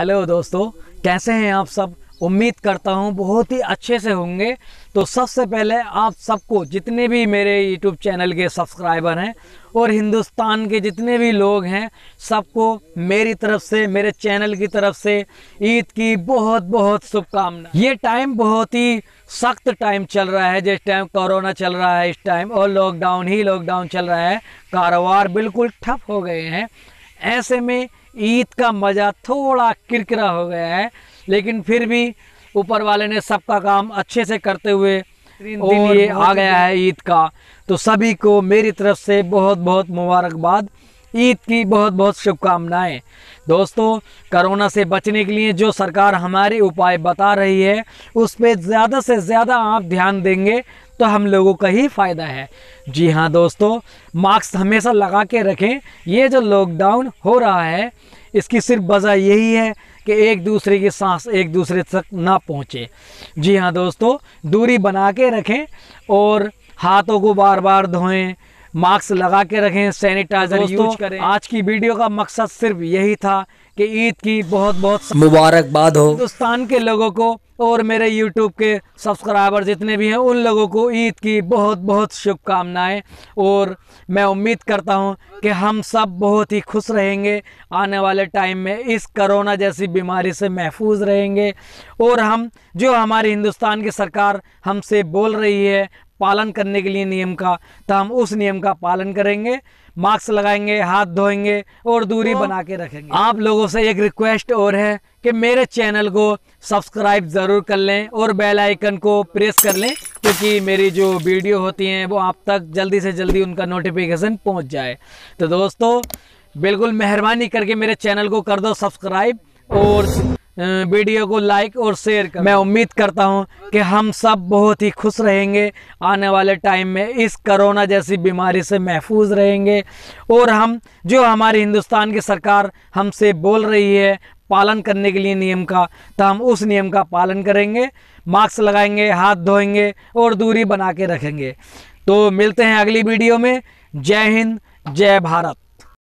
Hello दोस्तों, कैसे हैं आप सब? उम्मीद करता हूँ बहुत ही अच्छे से होंगे। तो सबसे पहले आप सबको जितने भी मेरे यूट्यूब चैनल के सब्सक्राइबर हैं और हिंदुस्तान के जितने भी लोग हैं, सबको मेरी तरफ़ से, मेरे चैनल की तरफ़ से ईद की बहुत बहुत शुभकामना ये टाइम बहुत ही सख्त टाइम चल रहा है, जिस टाइम कोरोना चल रहा है इस टाइम और लॉकडाउन ही लॉकडाउन चल रहा है। कारोबार बिल्कुल ठप हो गए हैं। ऐसे में ईद का मज़ा थोड़ा किरकिरा हो गया है लेकिन फिर भी ऊपर वाले ने सबका काम अच्छे से करते हुए और ये आ गया है ईद का। तो सभी को मेरी तरफ़ से बहुत बहुत मुबारकबाद। ईद की बहुत बहुत शुभकामनाएँ। दोस्तों, कोरोना से बचने के लिए जो सरकार हमारे उपाय बता रही है, उस पर ज़्यादा से ज़्यादा आप ध्यान देंगे तो हम लोगों का ही फ़ायदा है। जी हाँ दोस्तों, मास्क हमेशा लगा के रखें, ये जो लॉकडाउन हो रहा है, इसकी सिर्फ़ वजह यही है कि एक दूसरे की सांस एक दूसरे तक ना पहुँचे। जी हाँ दोस्तों, दूरी बना के रखें और हाथों को बार बार धोएँ मास्क लगा के रखें सैनिटाइजर यूज़ करें। आज की वीडियो का मकसद सिर्फ़ यही था कि ईद की बहुत बहुत मुबारकबाद हो। हिंदुस्तान के लोगों को और मेरे यूट्यूब के सब्सक्राइबर जितने भी हैं उन लोगों को ईद की बहुत बहुत शुभकामनाएँ। और मैं उम्मीद करता हूँ कि हम सब बहुत ही खुश रहेंगे। आने वाले टाइम में इस करोना जैसी बीमारी से महफूज रहेंगे। और हम जो हमारी हिंदुस्तान की सरकार हमसे बोल रही है पालन करने के लिए नियम का तो हम उस नियम का पालन करेंगे मास्क लगाएँगे हाथ धोएँगे और दूरी तो बना के रखेंगे। आप लोगों से एक रिक्वेस्ट और है कि मेरे चैनल को सब्सक्राइब ज़रूर कर लें और बेल आइकन को प्रेस कर लें क्योंकि मेरी जो वीडियो होती हैं वो आप तक जल्दी से जल्दी उनका नोटिफिकेशन पहुँच जाए। तो दोस्तों बिल्कुल मेहरबानी करके मेरे चैनल को कर दो सब्सक्राइब और वीडियो को लाइक और शेयर कर। मैं उम्मीद करता हूँ कि हम सब बहुत ही खुश रहेंगे। आने वाले टाइम में इस करोना जैसी बीमारी से महफूज रहेंगे। और हम, जो हमारी हिंदुस्तान की सरकार हमसे बोल रही है पालन करने के लिए नियम का तो हम उस नियम का पालन करेंगे। मास्क लगाएँगे, हाथ धोएँगे और दूरी बना के रखेंगे। तो मिलते हैं अगली वीडियो में। जय हिंद, जय भारत।